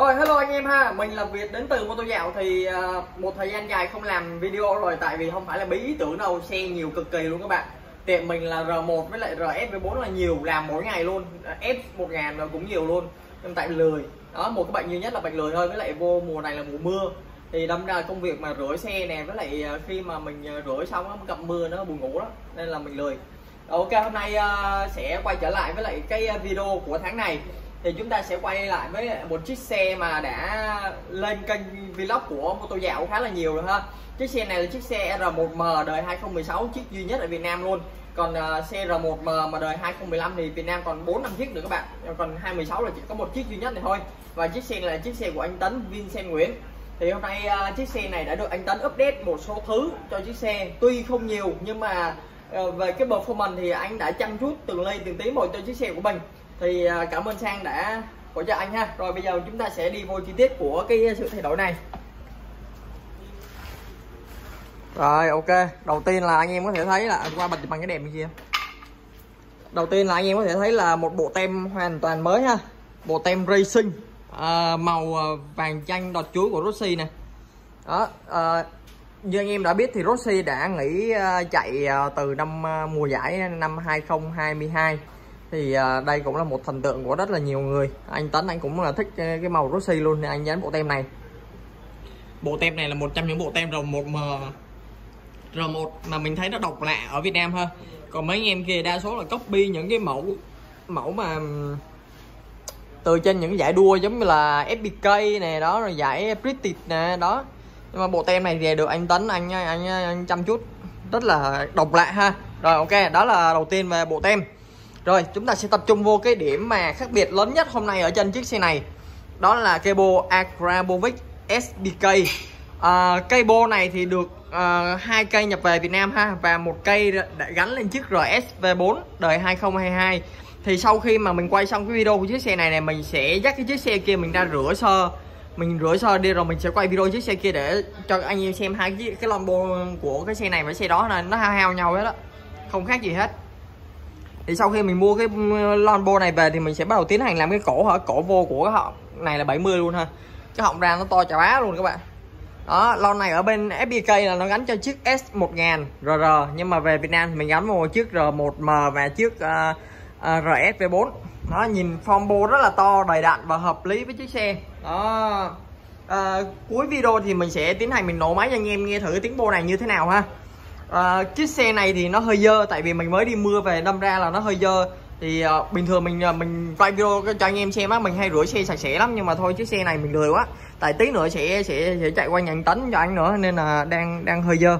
Rồi hello anh em ha, mình là Việt đến từ Mô tô dạo thì uh, một thời gian dài không làm video rồi tại vì không phải là bí ý tưởng đâu, xe nhiều cực kỳ luôn các bạn. Tiệm mình là R1 với lại RS V4 là nhiều, làm mỗi ngày luôn. F1000 là cũng nhiều luôn. Nhưng tại lười. Đó, một cái bệnh duy nhất là bệnh lười thôi với lại vô mùa này là mùa mưa. Thì đâm ra công việc mà rửa xe nè với lại ờ, khi mà mình ờ, rửa xong nó gặp mưa nó buồn ngủ đó nên là mình lười. Ok hôm nay uh, sẽ quay trở lại với lại cái video của tháng này thì chúng ta sẽ quay lại với một chiếc xe mà đã lên kênh vlog của mô tô dạo khá là nhiều rồi ha. Chiếc xe này là chiếc xe R1M đời 2016 chiếc duy nhất ở Việt Nam luôn. Còn uh, xe R1M mà đời 2015 thì Việt Nam còn 4 năm chiếc nữa các bạn. Còn 2016 là chỉ có một chiếc duy nhất này thôi. Và chiếc xe này là chiếc xe của anh Tấn Vincent Nguyễn. Thì hôm nay uh, chiếc xe này đã được anh Tấn update một số thứ cho chiếc xe. Tuy không nhiều nhưng mà uh, về cái performance thì anh đã chăm chút từng ly từng tí một cho chiếc xe của mình thì à, cảm ơn sang đã hỗ trợ anh ha. Rồi bây giờ chúng ta sẽ đi vô chi tiết của cái sự thay đổi này. Rồi ok. Đầu tiên là anh em có thể thấy là à, qua bật bằng cái đèn kia. Đầu tiên là anh em có thể thấy là một bộ tem hoàn toàn mới ha. Bộ tem racing à, màu à, vàng chanh đọt chuối của Rossi nè. Đó à, như anh em đã biết thì Rossi đã nghỉ chạy từ năm mùa giải năm 2022 thì à, đây cũng là một thần tượng của rất là nhiều người. Anh Tấn anh cũng là thích ờ, cái màu Rossi luôn nên anh dán bộ tem này. Bộ tem này là một trong những bộ tem rồng 1M R1 mà mình thấy nó độc lạ ở Việt Nam hơn còn mấy anh em kia đa số là copy những cái mẫu mẫu mà từ trên những giải đua giống như là FBK nè đó rồi giải British nè đó. Nhưng mà bộ tem này thì được anh Tấn anh anh, anh chăm chút. Rất là độc lạ ha. Rồi ok đó là đầu tiên về bộ tem rồi chúng ta sẽ tập trung vô cái điểm mà khác biệt lớn nhất hôm nay ở trên chiếc xe này. Đó là cable Agrabovic SBK à, Cable này thì được hai hai cây nhập về Việt Nam ha Và một cây đã gắn lên chiếc RS V4 đời 2022 Thì sau khi mà mình quay xong cái video của chiếc xe này này Mình sẽ dắt cái chiếc xe kia mình ra rửa sơ. Mình rửa sơ đi rồi mình sẽ quay video chiếc xe kia để cho anh em xem hai cái cái lon của cái xe này và xe đó là nó hao hao nhau hết á. Không khác gì hết thì sau khi mình mua cái ừ, lon bô này về thì mình sẽ bắt đầu tiến hành làm cái cổ hả? Cổ vô của cái họng này là 70 luôn ha. Cái họng ra nó to chà bá luôn các bạn. Đó lon này ở bên FBK là nó gắn cho chiếc S1000 RR nhưng mà về Việt Nam thì mình gắn một chiếc R1M và chiếc ờ, ờ, uh, uh, RS V4 nó nhìn form bô rất là to đầy đặn và hợp lý với chiếc xe. Đó. À, cuối video thì mình sẽ tiến hành mình nổ máy cho anh em nghe thử cái tiếng bô này như thế nào ha à, chiếc xe này thì nó hơi dơ tại vì mình mới đi mưa về đâm ra là nó hơi dơ. Thì à, bình thường mình ờ, mình quay video cho anh em xem á mình hay rửa xe sạch sẽ lắm nhưng mà thôi chiếc xe này mình lười quá. Tại tí nữa sẽ sẽ sẽ chạy qua nhận tấn cho anh nữa nên là đang đang hơi dơ.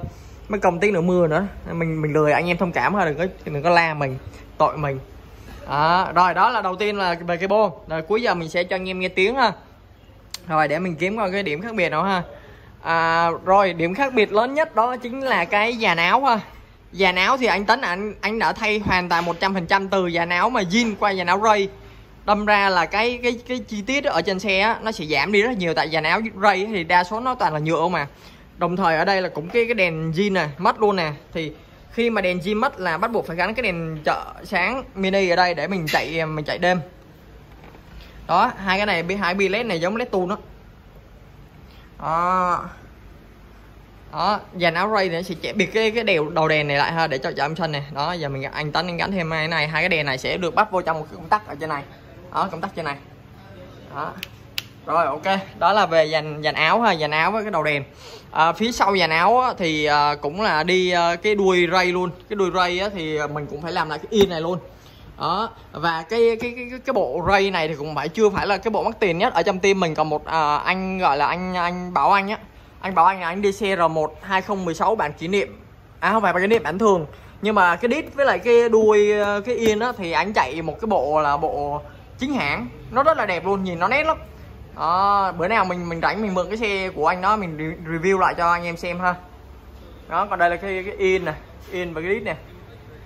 Mới công tí nữa mưa nữa mình mình lười anh em thông cảm thôi đừng có đừng có la mình tội mình. À, rồi đó là đầu tiên là về cái bô. Rồi cuối giờ mình sẽ cho anh em nghe tiếng ha. Rồi để mình kiếm coi cái điểm khác biệt nào ha à, rồi điểm khác biệt lớn nhất đó chính là cái dàn áo ha. Dàn áo thì anh tính anh anh đã thay hoàn toàn 100% từ dàn áo mà zin qua dàn áo ray đâm ra là cái cái cái chi tiết ở trên xe á, nó sẽ giảm đi rất nhiều tại dàn áo ray thì đa số nó toàn là nhựa mà. Đồng thời ở đây là cũng cái cái đèn zin này mất luôn nè. Thì khi mà đèn zin mất là bắt buộc phải gắn cái đèn chợ sáng mini ở đây để mình chạy mình chạy đêm. Đó hai cái này hai bi led này giống led tu đó Ờ. đó đó dàn áo ray này sẽ chạy biệt cái cái đều đầu đèn này lại ha để cho cho âm thanh này. Đó giờ mình anh tấn anh gắn thêm hai này hai cái đèn này sẽ được bắt vô trong một cái công tắc ở trên này. Đó công tắc trên này. Đó. Rồi ok. Đó là về dàn dàn áo ha dàn áo với cái đầu đèn. À, phía sau dàn áo á, thì à, cũng là đi à, cái đuôi ray luôn. Cái đuôi ray á, thì à, mình cũng phải làm lại cái in này luôn đó và cái cái cái cái bộ ray này thì cũng phải chưa phải là cái bộ mắc tiền nhất. Ở trong team mình còn một à, anh gọi là anh anh bảo anh á. Anh bảo anh là anh đi CR1 2016 bản kỷ niệm. À không phải bản kỷ niệm bản thường. Nhưng mà cái đít với lại cái đuôi ờ, cái yên á thì anh chạy một cái bộ là bộ chính hãng. Nó rất là đẹp luôn nhìn nó nét lắm. Đó, bữa nào mình mình rảnh mình mượn cái xe của anh đó mình review lại cho anh em xem ha. Đó còn đây là cái cái in nè. In và cái đít nè.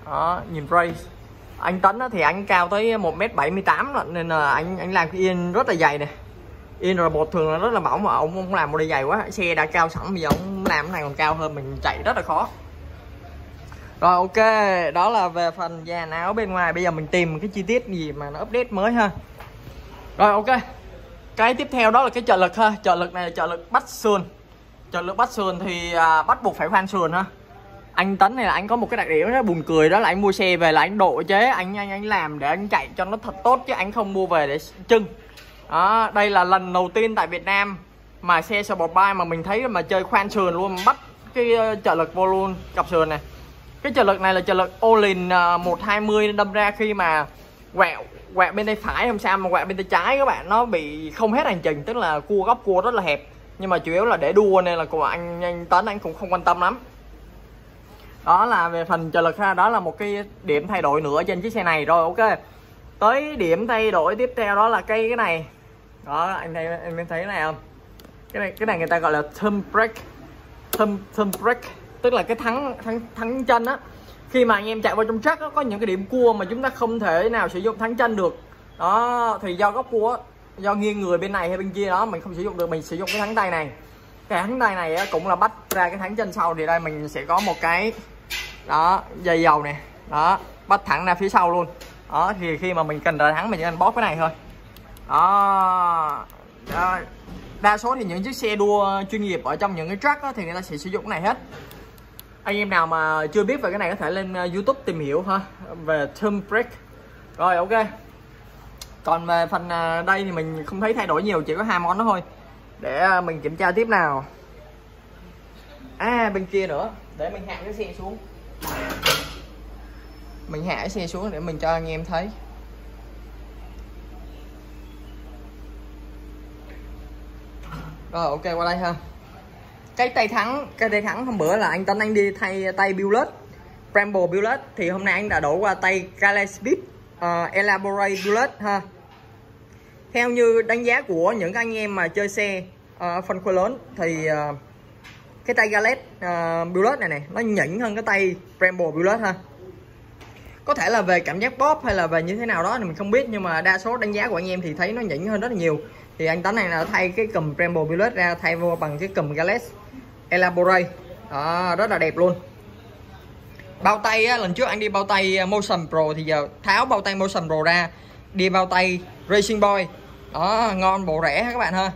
Đó nhìn race anh Tấn thì anh cao tới 1m78 rồi nên là anh anh làm cái yên rất là dày nè. Yên rồi bột thường là rất là mỏng mà ông không làm một đi dày quá. Xe đã cao sẵn bây giờ ông làm cái này còn cao hơn mình chạy rất là khó. Rồi ok đó là về phần dàn áo bên ngoài. Bây giờ mình tìm cái chi tiết gì mà nó update mới ha. Rồi ok. Cái tiếp theo đó là cái trợ lực ha. Trợ lực này là trợ lực bắt sườn. Trợ lực bắt sườn thì à, bắt buộc phải khoan sườn ha anh tấn này là anh có một cái đặc điểm rất buồn cười, đó là anh mua xe về là anh độ chế anh anh anh làm để anh chạy cho nó thật tốt chứ anh không mua về để trưng đó, đây là lần đầu tiên tại Việt Nam mà xe Sport Bike mà mình thấy mà chơi khoan sườn luôn, bắt cái ờ, trợ lực vô luôn, cặp sườn này. Cái trợ lực này là trợ lực Olin 120 ờ, đâm ra khi mà quẹo quẹo bên tay phải không sao mà quẹo bên tay trái các bạn, nó bị không hết hành trình, tức là cua góc cua rất là hẹp. Nhưng mà chủ yếu là để đua nên là của anh anh tấn anh cũng không quan tâm lắm đó là về phần trợ lực ha đó là một cái điểm thay đổi nữa trên chiếc xe này. Rồi, ok. Tới điểm thay đổi tiếp theo đó là cây cái này. Đó, anh thấy anh thấy cái này không? Cái này cái này người ta gọi là thumb brake. Thumb thumb brake, tức là cái thắng thắng thắng chân á. Khi mà anh em chạy vào trong track có những cái điểm cua mà chúng ta không thể nào sử dụng thắng chân được. Đó, thì do góc cua do nghiêng người bên này hay bên kia đó, mình không sử dụng được, mình sử dụng cái thắng tay này. Cái thắng tay này cũng là bắt ra cái thắng chân sau. Thì đây mình sẽ có một cái đó dây dầu này đó bắt thẳng ra phía sau luôn. Đó thì khi mà mình cần đợi thắng mình chỉ cần bóp cái này thôi. Đó, đó. đa số thì những chiếc xe đua chuyên nghiệp ở trong những cái track đó, thì người ta sẽ sử dụng cái này hết. Anh em nào mà chưa biết về cái này có thể lên ờ, youtube tìm hiểu ha về thumb brake rồi ok. Còn về phần ờ, đây thì mình không thấy thay đổi nhiều chỉ có hai món đó thôi. Để ờ, mình kiểm tra tiếp nào. À bên kia nữa. Để mình hạ cái xe xuống mình hạ xe xuống để mình cho anh em thấy. Rồi ok qua đây ha. Cái tay thắng cái tay thắng hôm bữa là anh tấn anh đi thay tay Bullet Bramble Bullet. Thì hôm nay anh đã đổ qua tay Gillespie uh, ờ, Elaborate Bullet ha. Theo như đánh giá của những anh em mà chơi xe uh, phân khối lớn thì uh, cái tay Galet uh, Bullet này này nó nhỉnh hơn cái tay Bramble Bullet ha có thể là về cảm giác bóp hay là về như thế nào đó thì mình không biết nhưng mà đa số đánh giá của anh em thì thấy nó nhỉnh hơn rất là nhiều. Thì anh Tấn này là thay cái cùm Bramble Bullet ra thay vô bằng cái cùm Gallet Elaborate. Đó, rất là đẹp luôn. Bao tay á, lần trước anh đi bao tay à, Motion Pro thì giờ tháo bao tay Motion Pro ra đi bao tay Racing Boy. Đó ngon bộ rẻ các bạn ha.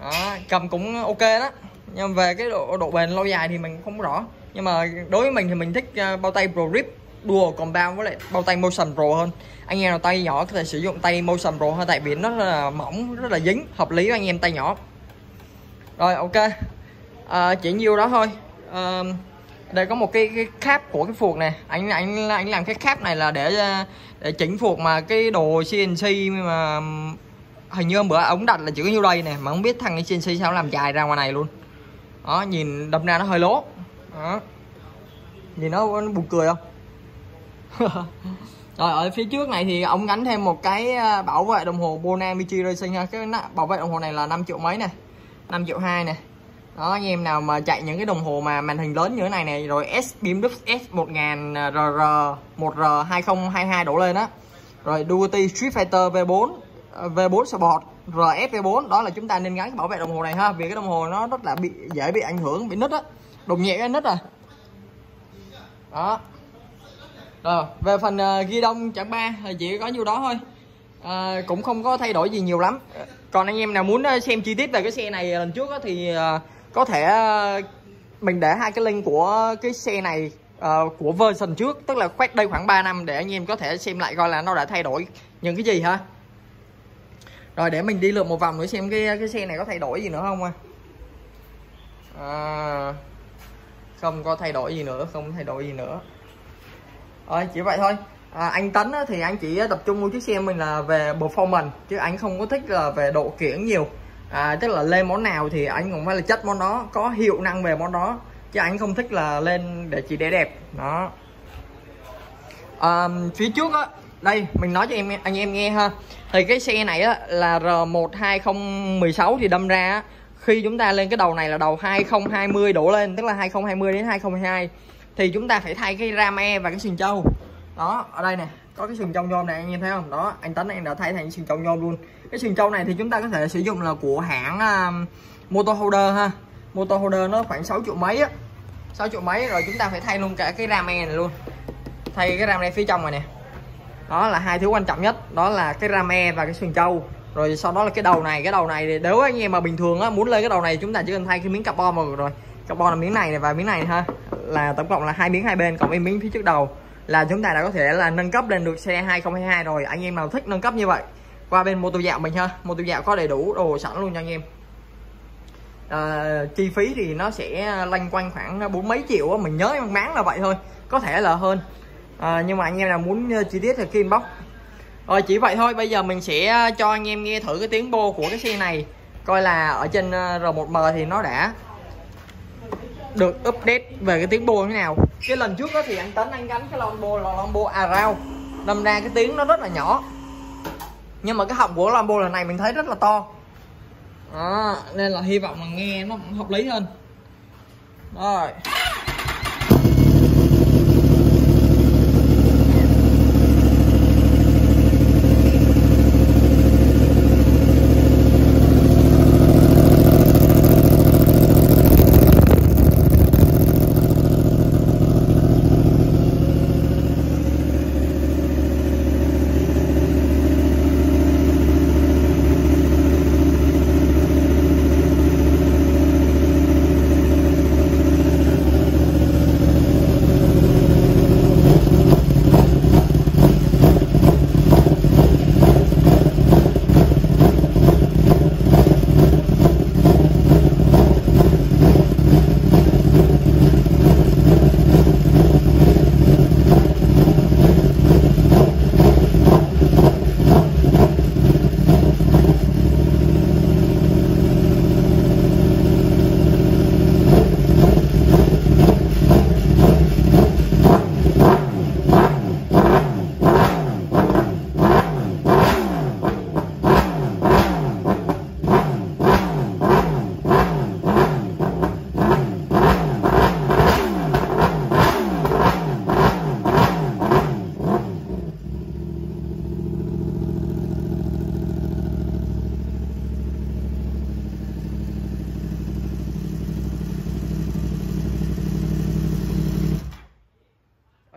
Đó, cầm cũng ok đó. Nhưng về cái độ, độ bền lâu dài thì mình không rõ. Nhưng mà đối với mình thì mình thích à, bao tay Pro Grip đua còn bao với lại bao tay Motion Pro hơn. Anh em nào tay nhỏ có thể sử dụng tay Motion Pro hơn tại vì nó rất là mỏng rất là dính hợp lý với anh em tay nhỏ. Rồi ok. À, chỉ nhiêu đó thôi. À, đây có một cái, cái cap của cái phuộc này. Anh anh anh làm cái cap này là để à, để chỉnh phuộc mà cái đồ CNC mà hình như hôm bữa ống đặt là chỉ có nhiêu đây nè mà không biết thằng CNC sao làm dài ra ngoài này luôn. Đó nhìn đâm ra nó hơi lố. Đó. Nhìn nó, nó buồn cười không? rồi, ở phía trước này thì ông gắn thêm một cái ờ, bảo vệ đồng hồ Bonamichi Racing ha. Cái bảo vệ đồng hồ này là 5 triệu mấy nè 5 triệu 2 nè. Đó, anh em nào mà chạy những cái đồng hồ mà màn hình lớn như thế này này rồi S BMW S 1000 RR 1R 2022 đổ lên á. Rồi, Ducati Street Fighter V4 ờ, V4 Sport RF V4 đó là chúng ta nên gắn bảo vệ đồng hồ này ha, vì cái đồng hồ nó rất là bị, dễ bị ảnh hưởng, bị nứt á. Đụng nhẹ cái nứt à. Đó rồi về phần uh, ghi đông chặng ba thì chỉ có nhiêu đó thôi. À, cũng không có thay đổi gì nhiều lắm. Còn anh em nào muốn xem chi tiết về cái xe này lần trước thì uh, có thể uh, mình để hai cái link của cái xe này uh, của version trước tức là khoét đây khoảng 3 năm để anh em có thể xem lại coi là nó đã thay đổi những cái gì ha. Rồi để mình đi lượt một vòng nữa xem cái cái xe này có thay đổi gì nữa không à, à không có thay đổi gì nữa không thay đổi gì nữa rồi chỉ vậy thôi. À, anh Tấn thì anh chỉ tập trung mua chiếc xe mình là về performance chứ anh không có thích là về độ kiển nhiều. À, tức là lên món nào thì anh cũng phải là chất món đó có hiệu năng về món đó chứ anh không thích là lên để chỉ để đẹp. Đó. À, phía trước á đây mình nói cho em anh em nghe ha. Thì cái xe này á là R1 2016 thì đâm ra á, khi chúng ta lên cái đầu này là đầu 2020 đổ lên tức là 2020 đến 2022 thì chúng ta phải thay cái ram e và cái sừng trâu. Đó ở đây nè có cái sừng trâu nhôm này anh em thấy không? Đó anh tấn anh đã thay thành sừng trâu nhôm luôn. Cái sừng trâu này thì chúng ta có thể sử dụng là của hãng um, motor holder ha. Motor holder nó khoảng 6 triệu mấy á. 6 triệu mấy rồi chúng ta phải thay luôn cả cái ram e này luôn. Thay cái ram này phía trong này nè. Đó là hai thứ quan trọng nhất đó là cái ram e và cái sừng trâu. Rồi sau đó là cái đầu này cái đầu này thì nếu anh em mà bình thường á muốn lên cái đầu này chúng ta chỉ cần thay cái miếng carbon mà rồi. Carbon là miếng này và miếng này ha là tổng cộng là hai miếng hai bên cộng với miếng phía trước đầu là chúng ta đã có thể là nâng cấp lên được xe 2022 rồi. Anh em nào thích nâng cấp như vậy qua bên mô tô dạo mình ha. Mô tô dạo có đầy đủ đồ sẵn luôn cho anh em. À, chi phí thì nó sẽ lanh quanh khoảng bốn mấy triệu mình nhớ em bán là vậy thôi có thể là hơn. À, nhưng mà anh em nào muốn ờ, chi tiết thì kim bóc rồi chỉ vậy thôi bây giờ mình sẽ cho anh em nghe thử cái tiếng bô của cái xe này coi là ở trên R1M thì nó đã được update về cái tiếng bô như thế nào. Cái lần trước đó thì anh tấn anh gắn cái lon bô là lon bô arao đâm ra cái tiếng nó rất là nhỏ. Nhưng mà cái họng của lon bô lần này mình thấy rất là to. Đó, nên là hy vọng là nghe nó hợp lý hơn. Rồi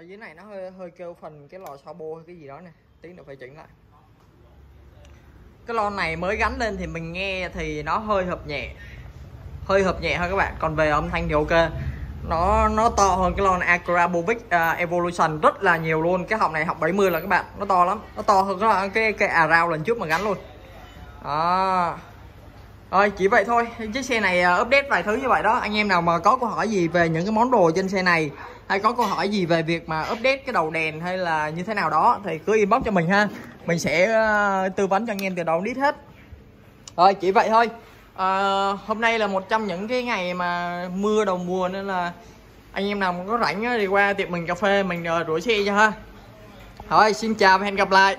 dưới này nó phần cái lò xo bô hay cái gì đó nè. Tí nữa phải chỉnh lại. Cái lon này mới gắn lên thì mình nghe thì nó hơi hợp nhẹ. Hơi hợp nhẹ thôi các bạn. Còn về âm thanh thì ok. Nó nó to hơn cái lon Acrabovic uh, à, Evolution rất là nhiều luôn. Cái họng này học 70 là các bạn. Nó to lắm. Nó to hơn cái cái, cái Arao lần trước mà gắn luôn. Đó rồi chỉ vậy thôi. Chiếc xe này à, update vài thứ như vậy đó. Anh em nào mà có câu hỏi gì về những cái món đồ trên xe này hay có câu hỏi gì về việc mà update cái đầu đèn hay là như thế nào đó thì cứ inbox cho mình ha. Mình sẽ à, tư vấn cho anh em từ đầu đến hết. Rồi chỉ vậy thôi. À, hôm nay là một trong những cái ngày mà mưa đầu mùa nên là anh em nào có rảnh thì qua tiệm mình cà phê mình à, rửa xe cho ha. Thôi xin chào và hẹn gặp lại.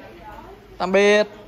Tạm biệt.